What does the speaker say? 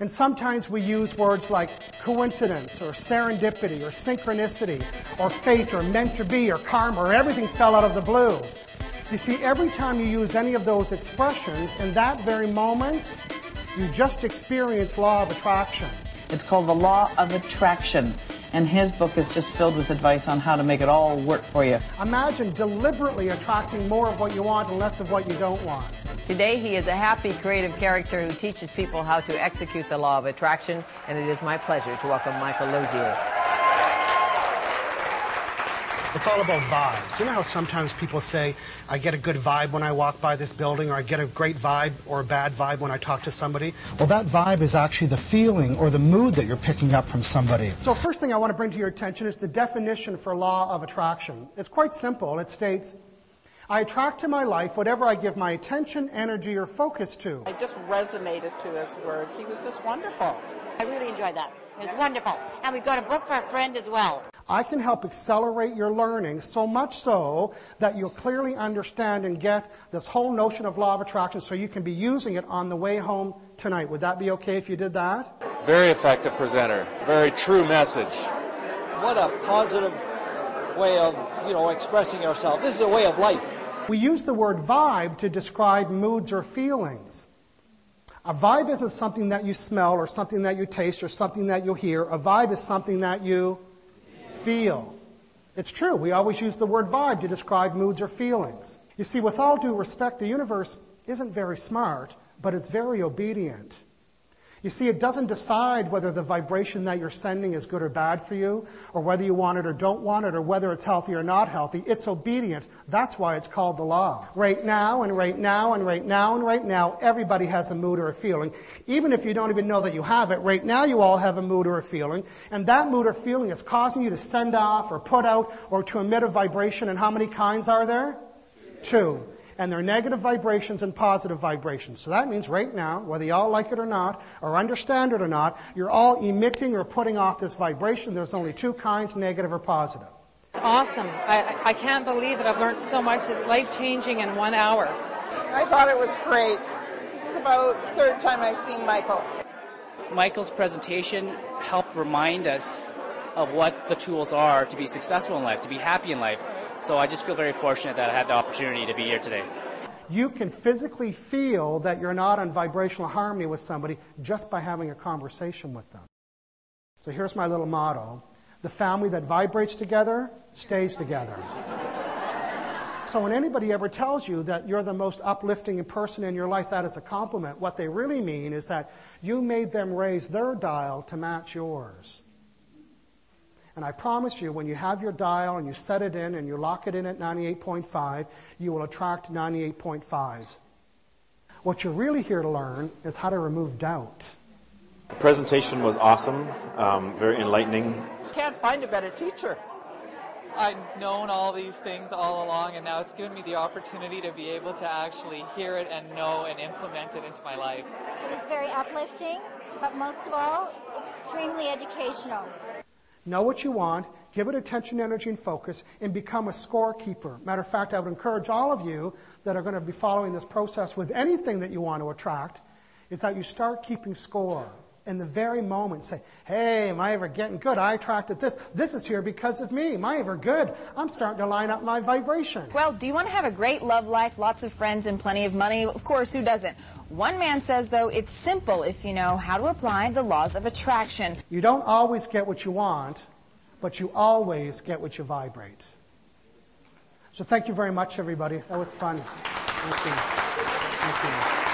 And sometimes we use words like coincidence or serendipity or synchronicity or fate or meant to be or karma or everything fell out of the blue. You see, every time you use any of those expressions, in that very moment, you just experience law of attraction. It's called The Law of Attraction, and his book is just filled with advice on how to make it all work for you. Imagine deliberately attracting more of what you want and less of what you don't want. Today, he is a happy, creative character who teaches people how to execute the law of attraction, and it is my pleasure to welcome Michael Losier. It's all about vibes. You know how sometimes people say, I get a good vibe when I walk by this building, or I get a great vibe or a bad vibe when I talk to somebody? Well, that vibe is actually the feeling or the mood that you're picking up from somebody. So, first thing I want to bring to your attention is the definition for law of attraction. It's quite simple. It states, I attract to my life whatever I give my attention, energy, or focus to. I just resonated to his words. He was just wonderful. I really enjoyed that. It was wonderful. And we got a book for a friend as well. I can help accelerate your learning so much so that you'll clearly understand and get this whole notion of law of attraction so you can be using it on the way home tonight. Would that be okay if you did that? Very effective presenter. Very true message. What a positive way of, you know, expressing yourself. This is a way of life. We use the word vibe to describe moods or feelings. A vibe isn't something that you smell or something that you taste or something that you hear. A vibe is something that you feel. It's true. We always use the word vibe to describe moods or feelings. You see, with all due respect, the universe isn't very smart, but it's very obedient. You see, it doesn't decide whether the vibration that you're sending is good or bad for you, or whether you want it or don't want it, or whether it's healthy or not healthy. It's obedient. That's why it's called the law. Right now, and right now, and right now, and right now, everybody has a mood or a feeling. Even if you don't even know that you have it, right now you all have a mood or a feeling, and that mood or feeling is causing you to send off or put out or to emit a vibration. And how many kinds are there? Two and they're negative vibrations and positive vibrations. So that means right now, whether you all like it or not, or understand it or not, you're all emitting or putting off this vibration. There's only two kinds, negative or positive. It's awesome. I, I can't believe it. I've learned so much. It's life changing in one hour. I thought it was great. This is about the third time I've seen Michael. Michael's presentation helped remind us of what the tools are to be successful in life, to be happy in life. So I just feel very fortunate that I had the opportunity to be here today. You can physically feel that you're not in vibrational harmony with somebody just by having a conversation with them. So here's my little motto the family that vibrates together stays together. So when anybody ever tells you that you're the most uplifting person in your life, that is a compliment. What they really mean is that you made them raise their dial to match yours. And I promise you, when you have your dial and you set it in and you lock it in at 98.5, you will attract 98.5s. What you're really here to learn is how to remove doubt. The presentation was awesome, um, very enlightening. Can't find a better teacher. I've known all these things all along, and now it's given me the opportunity to be able to actually hear it and know and implement it into my life. It was very uplifting, but most of all, extremely educational. Know what you want, give it attention, energy, and focus, and become a scorekeeper. Matter of fact, I would encourage all of you that are going to be following this process with anything that you want to attract, is that you start keeping score. In the very moment, say, hey, am I ever getting good? I attracted this. This is here because of me. Am I ever good? I'm starting to line up my vibration. Well, do you want to have a great love life, lots of friends, and plenty of money? Of course, who doesn't? One man says, though, it's simple if you know how to apply the laws of attraction. You don't always get what you want, but you always get what you vibrate. So thank you very much, everybody. That was fun. Thank you. Thank you.